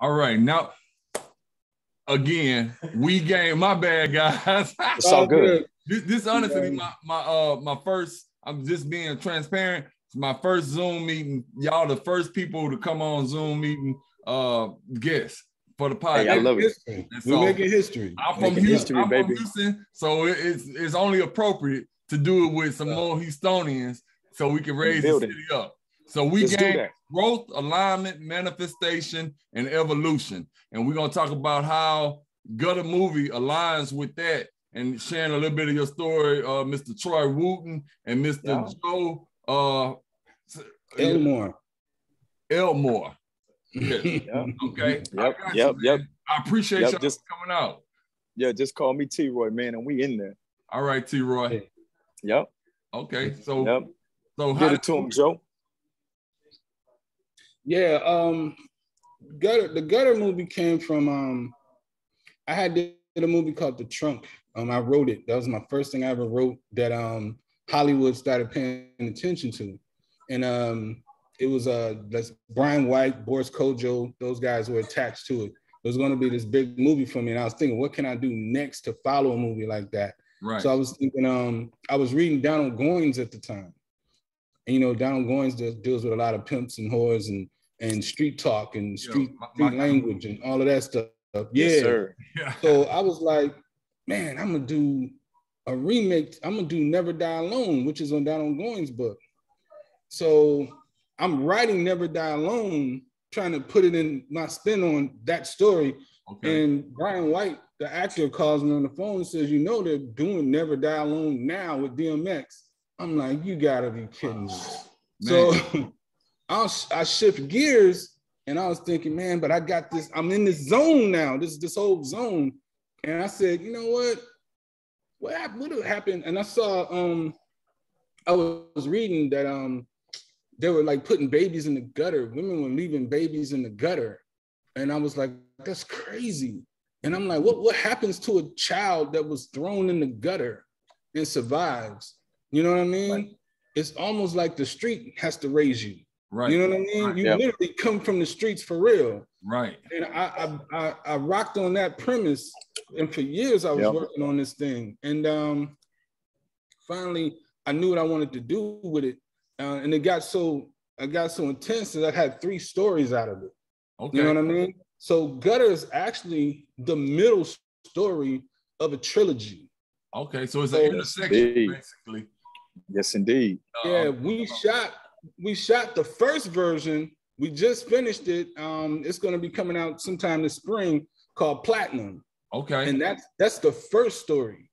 All right, now again, we game. My bad, guys. It's all good. this, this honestly my my uh my first. I'm just being transparent. It's my first Zoom meeting. Y'all the first people to come on Zoom meeting uh guests for the podcast. Hey, I love it. History. And We're so- making history. I'm from Making Houston, history, I'm baby. from Houston, so it- it's it's only appropriate to do it with some more Houstonians so we can raise the building. city up. So we Let's do gain growth, alignment, manifestation, and evolution. And we're gonna talk about how Gutter Movie aligns with that and sharing a little bit of your story, uh, Mr. Troy Wooten and Mr. Yeah. Joe uh, Elmore. Elmore. Yes. Yeah. Okay. Yep, got yep, you, yep. I appreciate Yep, y'all just- coming out. Yeah, just call me T Roy, man, and we in there. All right, T. Roy. Yep, Okay, so yep. so how Get it to him, Joe. Yeah, um, gutter. The gutter movie came from. Um, I had did a movie called The Trunk. Um, I wrote it. That was my first thing I ever wrote that um Hollywood started paying attention to, and um, it was uh that's Brian White, Boris Kodjoe. Those guys were attached to it. It was going to be this big movie for me, and I was thinking, what can I do next to follow a movie like that? right? So I was thinking, um, I was reading Donald Goines at the time. And you know, Donald Goines does, deals with a lot of pimps and whores and and street talk and Yeah, street, my- street my- language and all of that stuff. Yeah. Yes, sir. yeah. so I was like, man, I'm gonna do a remake. I'm gonna do Never Die Alone, which is on Donald Goines' book. So I'm writing Never Die Alone, trying to put it in my spin on that story. Okay. And Brian White, the actor, calls me on the phone and says, "You know they're doing Never Die Alone now with DMX." I'm like, "You gotta be kidding me!" So I was, I shift gears and I was thinking, man, but I got this. I'm in this zone now. This this whole zone, and I said, you know what? What hap- what happened? And I saw um, I was reading that um, they were like putting babies in the gutter. Women were leaving babies in the gutter, and I was like, that's crazy. And I'm like, what what happens to a child that was thrown in the gutter and survives? You know what I mean? Right. It's almost like the street has to raise you. Right. You know what I mean? Right. You Yeah. literally come from the streets for real. right. And I, I I I rocked on that premise, and for years I was Yep. working on this thing. And um, finally, I knew what I wanted to do with it, uh, and it got so I got so intense that I had three stories out of it. Okay. You know what I mean? So Gutter is actually the middle story of a trilogy. okay. So it's So- an intersection, Indeed. basically. Yes, indeed. Yeah, Um, we shot we shot the first version. We just finished it. Um, it's gonna be coming out sometime this spring called Platinum. okay. And that's that's the first story.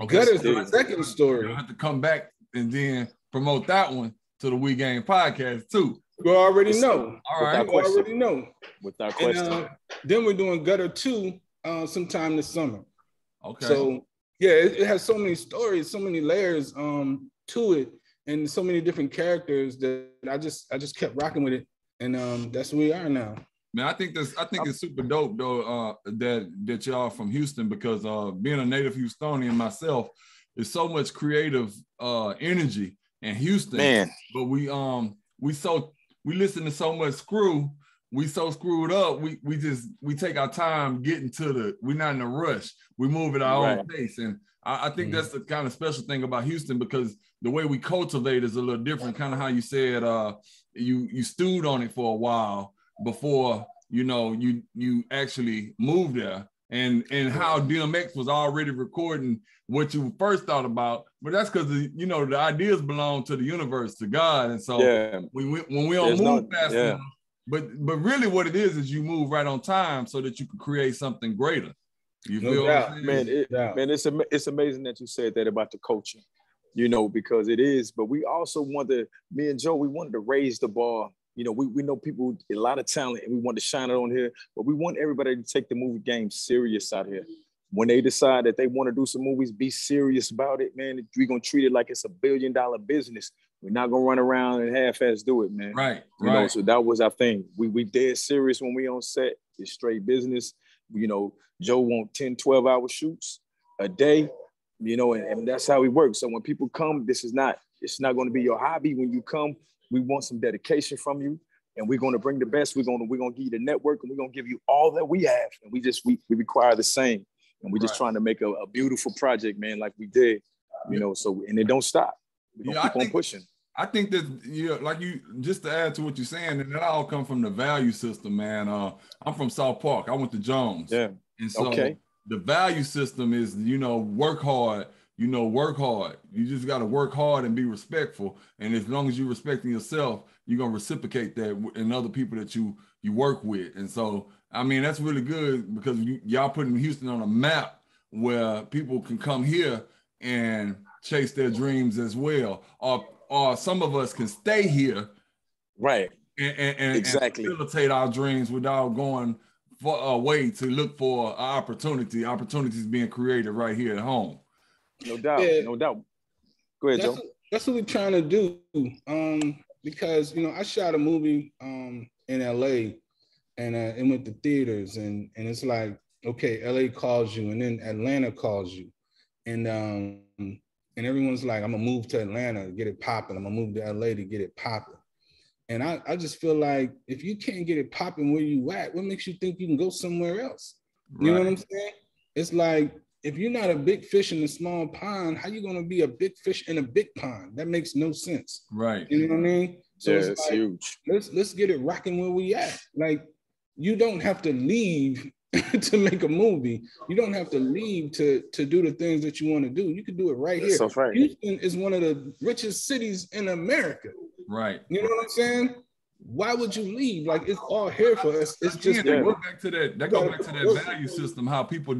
okay. Gutter's so the second story. I have to come back and then promote that one to the We Game podcast too. You already know. All right. Without You question. already know. Without And, question. uh, then we're doing Gutter 2 uh, sometime this summer. Okay. So yeah, it, it has so many stories, so many layers um to it, and so many different characters that I just I just kept rocking with it. And um that's where we are now. Man, I think this I think it's super dope though uh that that y'all from Houston because uh being a native Houstonian myself is so much creative uh energy in Houston. Man, But we um we so we listen to so much screw, we so screwed up, we we just we take our time getting to the we're not in a rush. We move at our own pace. And I, I think Mhm. that's the kind of special thing about Houston because the way we cultivate is a little different, kind of how you said uh you you stewed on it for a while before you know you you actually moved there. And and how DMX was already recording what you first thought about but that's because you know the ideas belong to the universe to God. And so yeah, when we when we don't There's move no- fast yeah. enough but but really what it is is you move right on time so that you can create something greater you No feel what doubt. I'm man, it, Yeah. man, it's it's amazing that you said that about the coaching, you know, because it is. But we also wanted, to, me and Joe, we wanted to raise the bar. You know, we, we know people a lot of talent, and we want to shine it on here. But we want everybody to take the movie game serious out here. When they decide that they want to do some movies, be serious about it, man. We're gonna treat it like it's a billion dollar business. We're not gonna run around and half-ass do it, man. right You know, right so that was our thing. We we dead serious when we on set. It's straight business. You know, Joe want 10, 12 hour shoots a day, you know, and, and that's how we work. So when people come, this is not, it's not going to be your hobby. When you come, we want some dedication from you. and we're going to bring the best. We're going to we're going to give you the network, and we're going to give you all that we have, and we just we, we require the same, and we're just right. trying to make a, a, beautiful project, man, like we did, you know. So and it don't stop. We yeah, keep I on pushing. I think that you know, like you just to add to what you're saying, and that all come from the value system, man. Uh, I'm from South Park. I went to Jones. Yeah. And so okay. the value system is, you know, work hard, you know, work hard. You just got to work hard and be respectful. And as long as you're respecting yourself, you're gonna reciprocate that in other people that you you work with. And so, I mean, that's really good because you, y'all putting Houston on a map where people can come here and chase their dreams as well, or or some of us can stay here, right, and, and, and exactly and facilitate our dreams without going for a way to look for an opportunity. Opportunities being created right here at home. No doubt, yeah. no doubt. Go ahead, that's Joe. What, that's what we're trying to do. Um, because you know, I shot a movie um in LA and uh, it went to theaters and and it's like okay la calls you and then atlanta calls you and um and everyone's like, I'm gonna move to Atlanta to get it popping. I'm gonna move to LA to get it popping. And I, I just feel like if you can't get it popping where you at, what makes you think you can go somewhere else? Right. You know what I'm saying? It's like if you're not a big fish in a small pond, how you gonna be a big fish in a big pond? That makes no sense. Right. You know what I mean? So yeah, it's, like, huge. Let's let's get it rocking where we at. Like you don't have to leave to make a movie. You don't have to leave to to do the things that you want to do. You can do it right here. So right. Houston is one of the richest cities in America. Right. You know what I'm saying? Why would you leave? Like it's all here for us. It's just yeah, go back to that. That go back to that value system. How people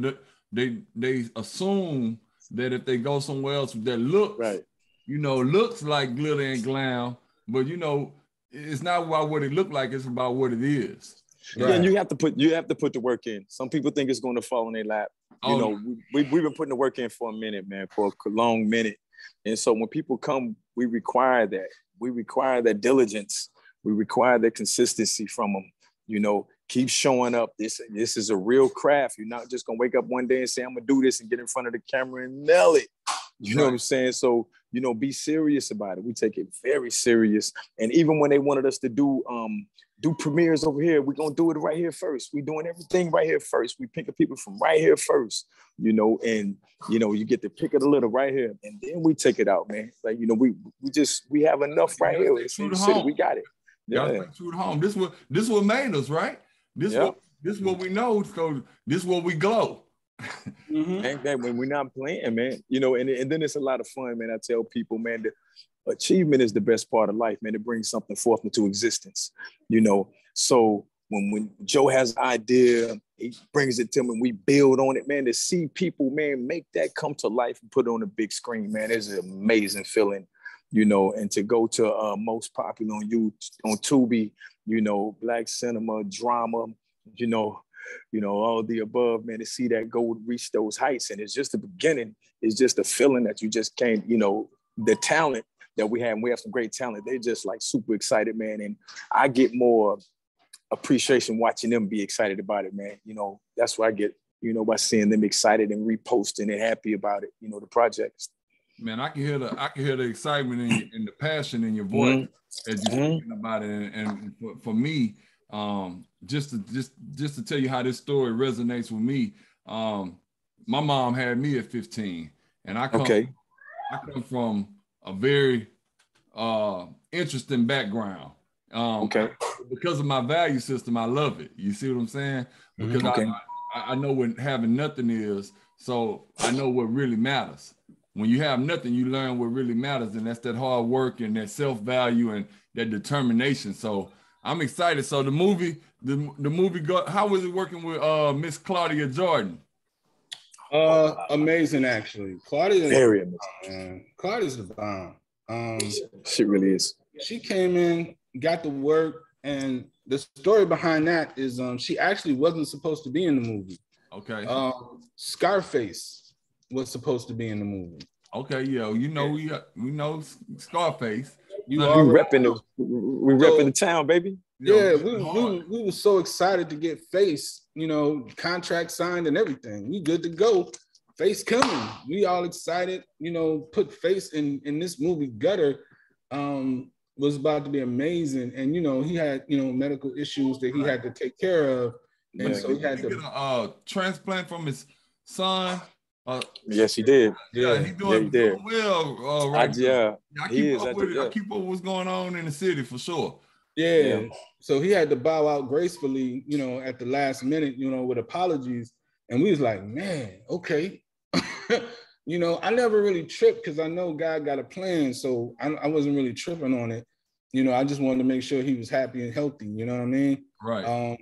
they they assume that if they go somewhere else that looks right, you know, looks like glitter and glam, but you know, it's not about what it looked like. It's about what it is. Right. And you have to put you have to put the work in. Some people think it's going to fall in their lap. You oh. know, we, we've been putting the work in for a minute, man, for a long minute. And so when people come, we require that. We require that diligence. We require that consistency from them. You know, keep showing up. This this is a real craft. You're not just gonna wake up one day and say, I'm gonna do this and get in front of the camera and nail it. You know what I'm saying? So, you know, be serious about it. We take it very serious. And even when they wanted us to do um do premieres over here. We're gonna do it right here first. We're doing everything right here first. We picking people from right here first, you know, and you know, you get to pick it a little right here, and then we take it out, man. Like you know, we we just we have enough right here. True city, we got it. Yeah, true to home. This what this what made us, right? This yep. what this is what we know. So this is what we glow. mm-hmm. when we're not playing, man, you know, and, and then it's a lot of fun, man. I tell people, man, that achievement is the best part of life, man. It brings something forth into existence, you know. So when when Joe has an idea, he brings it to me, and we build on it, man. To see people, man, make that come to life and put it on a big screen, man, is an amazing feeling, you know. And to go to uh, most popular on you on Tubi, you know, black cinema, drama, you know, you know, all the above, man, to see that go reach those heights. And it's just the beginning. It's just a feeling that you just can't, you know, the talent that we have. And we have some great talent. They're just like super excited, man. And I get more appreciation watching them be excited about it, man. You know, that's what I get, you know, by seeing them excited and reposting and happy about it, you know, the projects. Man, I can hear the I can hear the excitement and, and the passion in your voice mm-hmm. as you're mm-hmm. about it. And, and for, for, me, um, just to just just to tell you how this story resonates with me. Um, my mom had me at 15, and I come okay. I come from a very uh, interesting background. Um, okay. Because of my value system, I love it. You see what I'm saying? Mm-hmm. Because okay. I, I know what having nothing is, so I know what really matters. When you have nothing, you learn what really matters, and that's that hard work and that self value and that determination. So I'm excited. So the movie, the the movie, go, how was it working with uh, Miss Claudia Jordan? Uh, amazing actually. Claudia, very amazing. Claudia's the bomb. Um, she really is. She came in, got the work, and the story behind that is um she actually wasn't supposed to be in the movie. Okay. Um, Scarface was supposed to be in the movie. Okay, yo, you know we we know Scarface. You are repping the we repping so, the town, baby. Yeah, we, we, we were so excited to get Face, you know, contract signed and everything. We good to go. Face coming. We all excited, you know, put Face in in this movie Gutter. Um, was about to be amazing, and you know he had you know medical issues that he had to take care of, and so he had He to. get a uh, transplant from his son. Uh, Yes, he did. yeah, Yeah, he doing, he did. doing well uh, right now. yeah, I he keep is. I up with think it. I keep up with what's going on in the city for sure. Yeah. Yeah. So he had to bow out gracefully, you know, at the last minute, you know, with apologies. And we was like, man, okay. you know, I never really tripped because I know God got a plan. So I, I wasn't really tripping on it. You know, I just wanted to make sure he was happy and healthy. You know what I mean? Right. Um,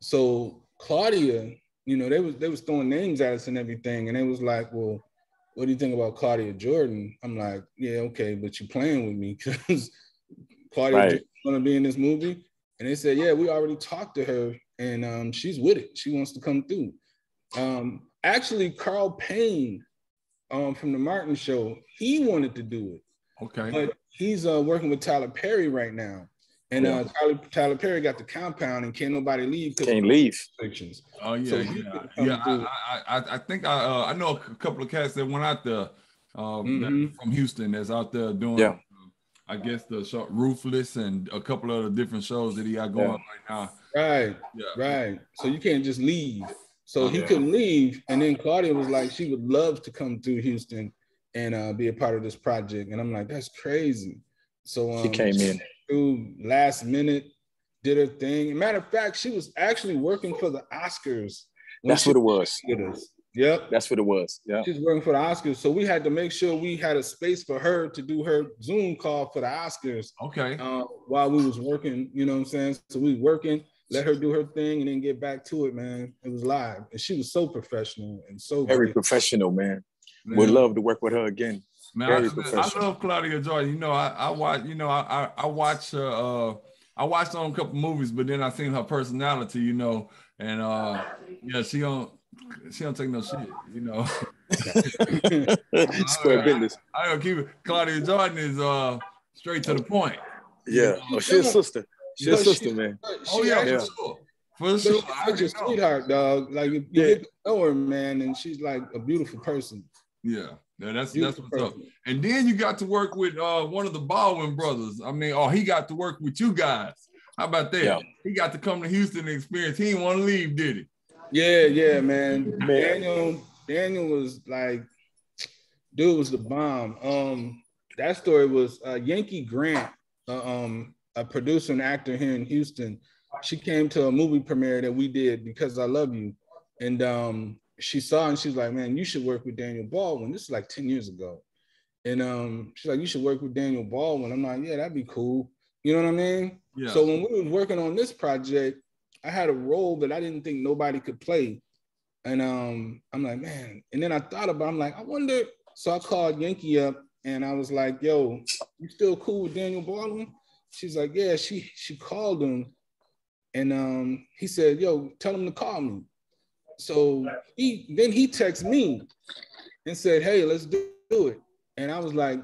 so Claudia, you know, they was they was throwing names at us and everything, and they was like, "Well, what do you think about Claudia Jordan?" I'm like, "Yeah, okay, but you playing with me because Claudia Right. Jordan's gonna be in this movie." And they said, "Yeah, we already talked to her, and um, she's with it. She wants to come through." Um, actually, Carl Payne um, from the Martin Show, he wanted to do it okay. but he's uh, working with Tyler Perry right now. And uh, Tyler, Tyler Perry got the compound and can't nobody leave can't leave. restrictions. Oh yeah, So yeah, yeah. I, I, I, I think I, uh, I know a couple of cats that went out there um, Mhm. from Houston that's out there doing. Yeah. I guess the show Ruthless and a couple of the different shows that he got going Yeah. right now. Right, Yeah. right. So you can't just leave. So he Yeah. couldn't leave. And then Claudia was like, she would love to come through Houston and uh, be a part of this project. And I'm like, that's crazy. So um, She came in. through last minute, did her thing. Matter of fact, she was actually working for the Oscars. That's what it was. with us. Yep. That's what it was. Yeah. She's working for the Oscars. So we had to make sure we had a space for her to do her Zoom call for the Oscars Okay. uh, while we was working, you know what I'm saying? So we working, let her do her thing and then get back to it, man. It was live. And she was so professional and so Very great. professional, man. Man, Would love to work with her again. man, very I, I love Claudia Jordan. You know, I, I watch. You know, I, I, I watch her. Uh, I watched her on a couple movies, but then I seen her personality. You know, and uh, yeah, she don't. She don't take no shit. You know. Square business. I don't keep it. Claudia Jordan is uh straight to the point. Yeah. Oh, she's a sister. She's a sister, she- man. Oh She yeah, for sure. For sure. she's I such a already know. sweetheart, dog. Like you, you Yeah. get to know her, man, and she's like a beautiful person. Yeah, yeah, that's that's Beautiful what's up. And then you got to work with uh one of the Baldwin brothers. I mean, oh, he got to work with you guys. How about that? Yeah. He got to come to Houston and experience. He didn't want to leave, did he? Yeah, yeah, man. Man. Daniel, Daniel was like, dude was the bomb. Um, that story was uh, Yankee Grant, uh, um, a producer and actor here in Houston. She came to a movie premiere that we did because I love you, and um, she saw and she was like, "Man, you should work with Daniel Baldwin." This is like ten years ago, and um, she's like, "You should work with Daniel Baldwin." I'm like, "Yeah, that'd be cool." You know what I mean? Yeah. So when we was working on this project, I had a role that I didn't think nobody could play. And um, I'm like, man. And then I thought about, I'm like, I wonder. So I called Yankee up and I was like, yo, you still cool with Daniel Baldwin? She's like, yeah, she she called him. And um, he said, yo, tell him to call me. So he then he texted me and said, hey, let's do it. And I was like,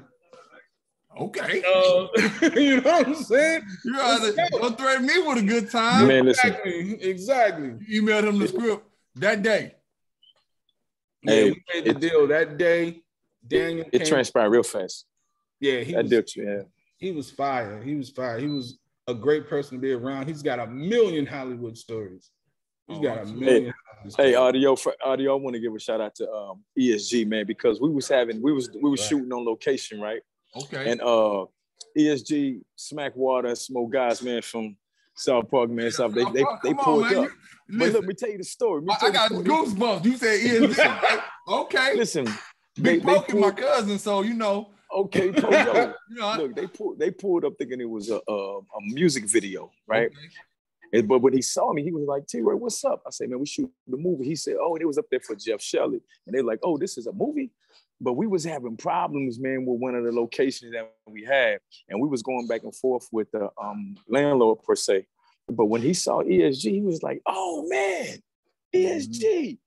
okay. uh, you know what I'm saying? You either, let's don't threaten me with a good time. Man, listen. Exactly, exactly. You emailed him the script that day. Yeah, Hey, we made the it- deal that day. Daniel It came- transpired real fast. Yeah, he That was, deal, yeah. he was fire. He was fire. He was a great person to be around. He's got a million Hollywood stories. He's Oh, got a million. Hollywood Hey, Adio for Adio. I want to give a shout out to um, ESG man because we was having we was we was Right. shooting on location right, Okay. and uh, ESG Smack Water more guys man from South Park man South they they, they on, pulled man. up. You- But let me tell you the story. Me I, got story. goosebumps. You said ESG. okay. Listen, they, Big they Pokey, my cousin. So you know, okay, you know. Look, they pulled they pulled up thinking it was a a, a music video, right? Okay. And, but when he saw me, he was like, T Ray, what's up? I said, man, we shoot the movie. He said, oh, and it was up there for Jeff Shelley. And they're like, oh, this is a movie? But we was having problems, man, with one of the locations that we had. And we was going back and forth with the um, landlord per se. But when he saw ESG, he was like, oh man, ESG.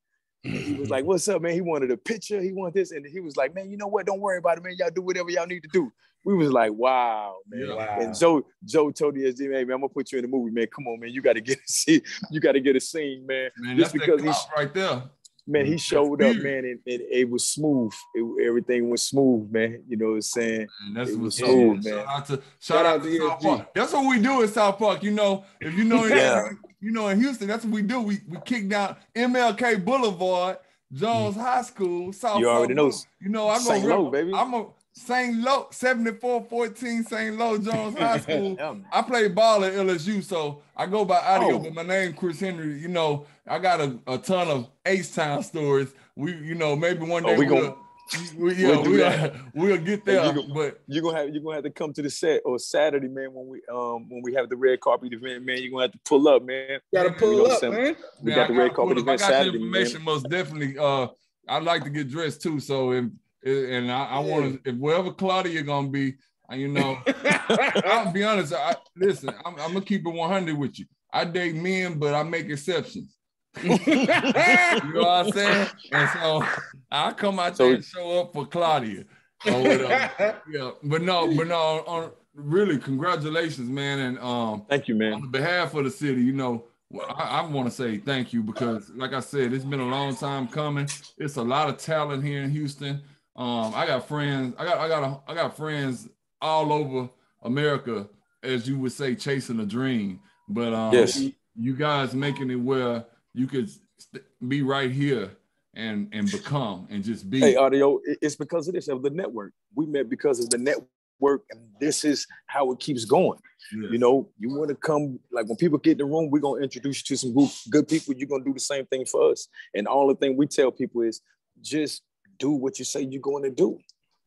He was like, what's up, man? He wanted a picture. He wanted this. And he was like, man, you know what? Don't worry about it, man. Y'all do whatever y'all need to do. We was like, wow, man. Wow. And Joe, Joe told ESG, SG, hey, man, I'm gonna put you in the movie, man. Come on, man. You gotta get a scene. You gotta get a scene, man. Man, Just that's because he's right there. Man, he mm-hmm. showed up, mm-hmm. man, and, and it was smooth. It, everything was smooth, man. You know what I'm saying? And that's It what's was smooth, smooth, man. man. Shout out to shout, Shout out out to to South Park. That's what we do in South Park. You know, if you know, Yeah. you know, in Houston, that's what we do. We we kick down MLK Boulevard, Jones mm-hmm. High School, South. You Park already know. You know, I'm St. gonna Lo, baby. I'm a St. Lo, 7414 St. Lo Jones High School. Yeah. I play ball at LSU, so I go by Adio, Oh. but my name Chris Henry. You know, I got a, a ton of H Town stories. We, you know, maybe one day we we'll, gon- we, yeah, we'll we'll, we'll get there. you gon- but You're gonna have you're gonna have to come to the set or Saturday, man, when we um when we have the red carpet event, man. You're gonna have to pull up, man. Gotta You pull know up, I'm man. We Man, got the red gotta carpet pull up. I event got the Saturday, man. information most definitely. Uh, I like to get dressed too. So if and I, I want to, if wherever Claudia gonna be, you know, I'll be honest. I listen. I'm, I'm gonna keep it 100 with you. I date men, but I make exceptions. You know what I'm saying? And so I come out So- there and show up for Claudia. Or yeah, but no, but no. On, really, congratulations, man, and um, Thank you, man. on behalf of the city, you know, I, I want to say thank you because, like I said, it's been a long time coming. It's a lot of talent here in Houston. Um, I got friends. I got I got a, I got friends all over America, as you would say, chasing a dream. But um, Yes. you guys making it where you could st- be right here and and become and just be. Hey, audio, it's because of this of the network. We met because of the network, and this is how it keeps going. Yes. You know, you want to come like when people get in the room, we're gonna introduce you to some good, good people. You're gonna do the same thing for us. And all the thing we tell people is just do what you say you're going to do.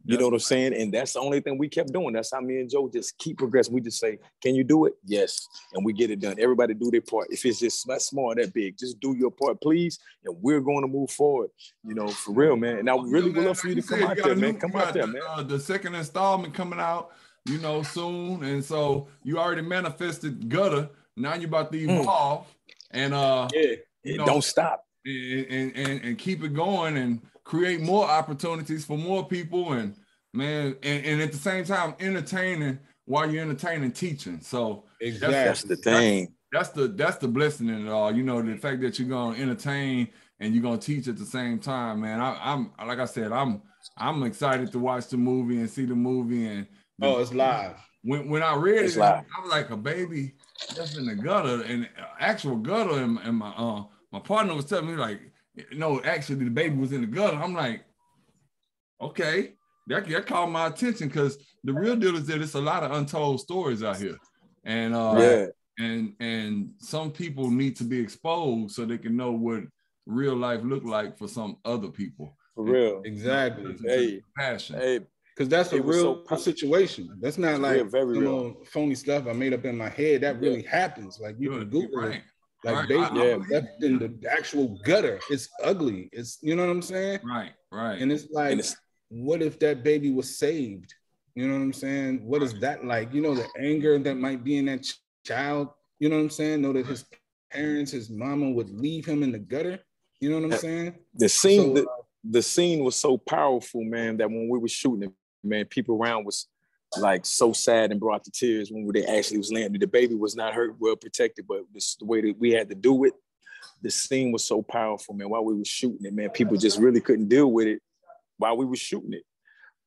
You know what I'm saying? And that's the only thing we kept doing. That's how me and Joe just keep progressing. We just say, "Can you do it?" Yes, and we get it done. Everybody do their part. If it's just that small, or that big, just do your part, please, and we're going to move forward. You know, for real, man. And I really yeah, would love for you to come out there, man. Come out there, the, man. Uh, the second installment coming out, you know, soon, and so you already manifested gutter. Now you're about to Mm. evolve, and uh, yeah. you know, Don't stop. and, and and and keep it going and create more opportunities for more people, and man, and, and at the same time entertaining while you're entertaining teaching. So Exactly. That's the thing. that's the that's the blessing in it all. You know, the fact that you're gonna entertain and you're gonna teach at the same time, man. I, I'm like I said, I'm I'm excited to watch the movie and see the movie. And the- Oh, it's live. when when I read It's it, live. I was like a baby that's in the gutter and actual gutter. And, and my uh my partner was telling me like, no, actually the baby was in the gutter. I'm like, okay, that that caught my attention because the real deal is that it's a lot of untold stories out here, and uh, Yeah. and and some people need to be exposed so they can know what real life look like for some other people. For real. Exactly. Hey, passion. Hey, Because that's a It was real so situation. That's not like real, very you real. phony stuff I made up in my head. That really happens. Like you Good, can Google right. it. Like Right, baby, I- I Yeah. believe left in the actual gutter. It's ugly. It's you know what I'm saying? Right, right. And it's like, and it's what if that baby was saved? You know what I'm saying? What is that like? You know, the anger that might be in that ch- child. You know what I'm saying? Know that his parents, his mama would leave him in the gutter. You know what I'm Uh, saying? the scene. So, the, the scene was so powerful, man, that when we were shooting it, man, people around was like so sad and brought to tears when they actually was landing. The baby was not hurt, well protected, but this, the way that we had to do it, the scene was so powerful, man. While we were shooting it, man, people just really couldn't deal with it while we were shooting it.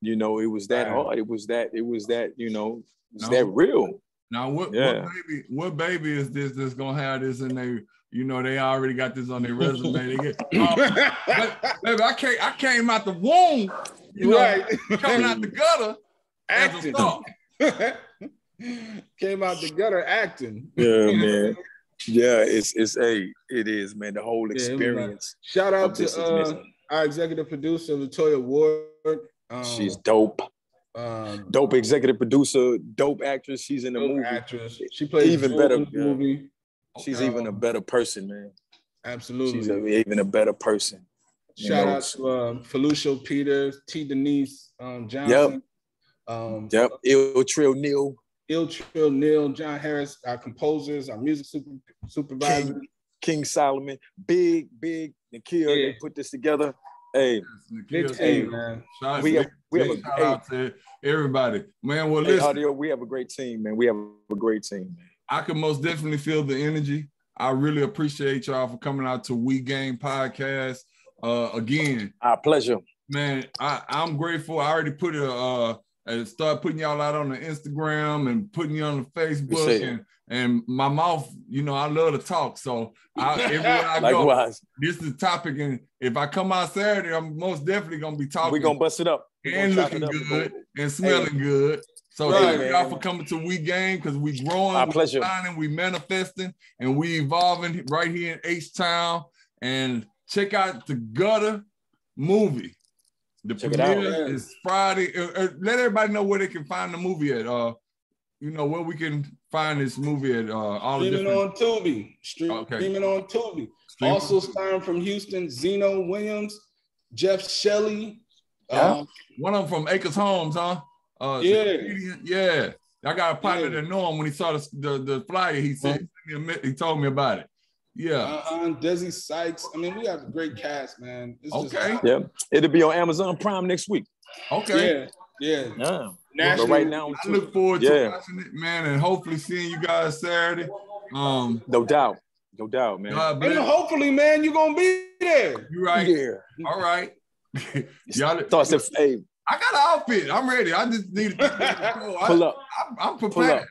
You know, it was that hard. It was that. It was that. You know, it was No. that real. Now what, Yeah. what baby what baby is this that's gonna have this in their you know they already got this on their resume. They get oh, but, baby, I came I came out the womb, you know, right. coming out the gutter acting. star. Came out the gutter acting. Yeah, man. Yeah, it's it's a it is, man. The whole Yeah, it was like- experience Shout out to uh, our executive producer, Latoya Ward. Um, She's dope. um, dope executive producer, dope actress. She's in the movie. actress. She plays Even better, in the yeah. movie. She's Um, even a better person, man. Absolutely. She's a, even a better person. Shout know, out to um, Felicia Peters, T. Denise um, Johnson, um, Yep. Il Trill Neil, Il Trill, Neil, John Harris, our composers, our music super, supervisors. King, King Solomon, big, big Nikhil. They put this together. Hey, Big Nikhil, team, man. Shout, we have we have a shout hey, out to everybody. Man, well hey, listen, Adio. We have a great team, man. We have a great team, man. I can most definitely feel the energy. I really appreciate y'all for coming out to We Game Podcast. Uh, again, our pleasure, man. I I'm grateful. I already put a uh and start putting y'all out on the Instagram and putting you on the Facebook and and my mouth, you know, I love to talk. So I, everywhere I go, this is the topic. And if I come out Saturday, I'm most definitely gonna be talking. We're gonna bust it up. We're and looking good and smelling hey. good. So right, thank y'all for coming to We Game because we growing, Our we pleasure. Shining, we manifesting, and we evolving right here in H Town. And check out the Gutter movie. The check premiere is Friday. Uh, uh, let everybody know where they can find the movie at. Uh, you know where we can find this movie at. Uh, all streaming the different... on Tubi. Stream, okay. Streaming on Tubi. Stream. Also starring from Houston, Zeno Williams, Jeff Shelley. Yeah. Um, One of them from Acres Homes, huh? Uh, yeah, yeah. I got a partner yeah. that know him when he saw the, the, the flyer. He said uh-huh. he told me about it. Yeah. Uh-uh, Desi Sykes. I mean, we have a great cast, man. It's okay. Just, yeah. It'll be on Amazon Prime next week. Okay. Yeah. Yeah. yeah. National, right now, I look forward yeah. to watching it, man, and hopefully seeing you guys Saturday. Um, no doubt. No doubt, man. And hopefully, man, you're gonna be there. You right. Yeah. All right. Y'all thoughts of hey, I got an outfit. I'm ready. I just need to pull up. I, am prepared. Pull up.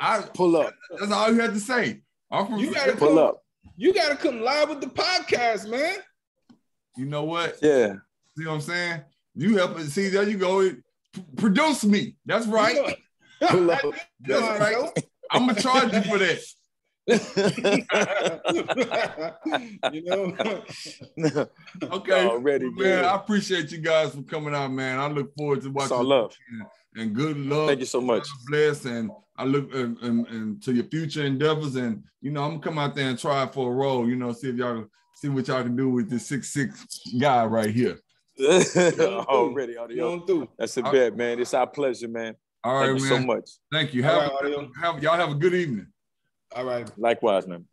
I pull up. That's all you have to say. I'm you gotta pull up. You gotta come live with the podcast, man. You know what? Yeah. See what I'm saying? You help it. See, there you go. Produce me. That's right. That's right. I'm gonna charge you for that. you know. okay. Already, man. I appreciate you guys for coming out, man. I look forward to watching. all love and good luck. Thank you so much. Bless and I look and, and, and, to your future endeavors. And you know, I'm gonna come out there and try for a role. You know, see if y'all see what y'all can do with this six six guy right here. Already, Adio. That's a bet, man. It's our pleasure, man. All right, Thank man. you so much. Thank you. Have, right, have y'all have a good evening. All right. Likewise, man.